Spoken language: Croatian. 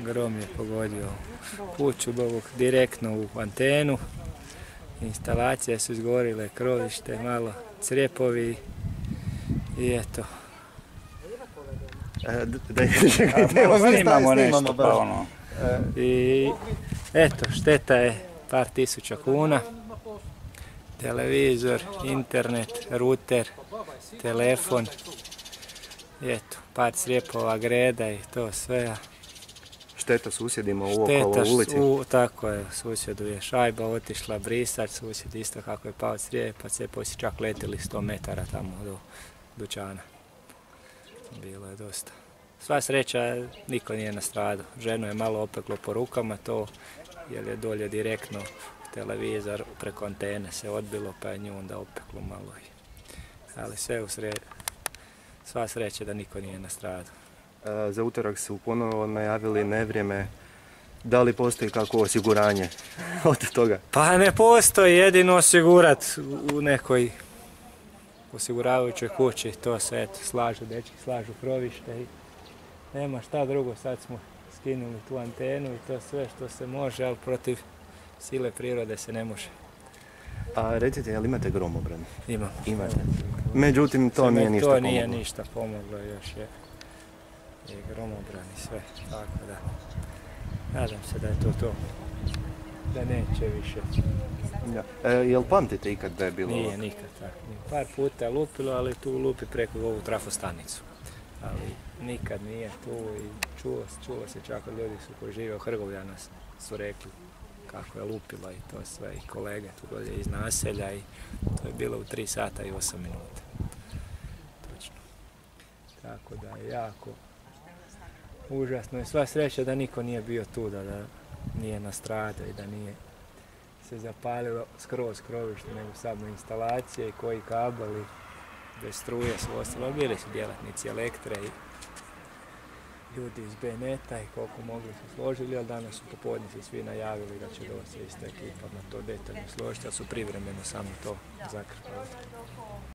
Grom je pogodio kuću ovog direktno u antenu. Instalacije su izgorile, krovište, malo crijepovi i eto. E, da mi snimamo nešto, pa ono. I eto, šteta je par tisuća kuna. Televizor, internet, ruter, telefon. I eto, par crijepova, greda i to sve. Šteta susjedima u okolo ulici. u, tako je, susjedu je šajba otišla brisać, susjed isto kako je pao crijep, pa se poslije čak letili 100 metara tamo do dućana. Bilo je dosta. Sva sreća, niko nije nastradao. Ženu je malo opeklo po rukama to, jer je dolje direktno televizor preko antene se odbilo, pa je nju onda opeklo malo. Ali sve u sre... Sva sreća da niko nije nastradao. Za utorak su ponovo najavili nevrijeme. Da li postoji kako osiguranje od toga? Pa ne postoji jedino osigurat u- nekoj osiguravajućoj kući, to se eto, slažu, dečki slažu krovište i nema šta drugo, sad smo skinuli tu antenu i to sve što se može, ali protiv sile prirode se ne može. A recite, jel imate gromobran? Imam. Imate. Međutim, to Sve nije ništa To nije pomoglo. ništa pomoglo, još je, i sve, tako da nadam se da je to to, da neće više. Da. E, jel pamtite ikad da je bilo Nije nikad tako. Par puta lupilo, ali tu lupi preko ovu trafostanicu. Ali nikad nije tu i čulo, čulo se čak od ljudi su koji žive u Hrgovljana su rekli kako je lupilo i to sve i kolege tu dolje iz naselja i to je bilo u 3 sata i 8 minuta. Točno. Tako da je jako užasno i sva sreća da niko nije bio tu, da, da nije nastradao i da nije se zapalilo skroz krovište, nego samo instalacije koji kabeli bez struje su ostalo. Bili su djelatnici elektre i ljudi iz BNeta i koliko mogli su složili, ali danas su popodne se svi najavili da će doći ista ekipa na to detaljno složiti, ali su privremeno samo to zakrpali.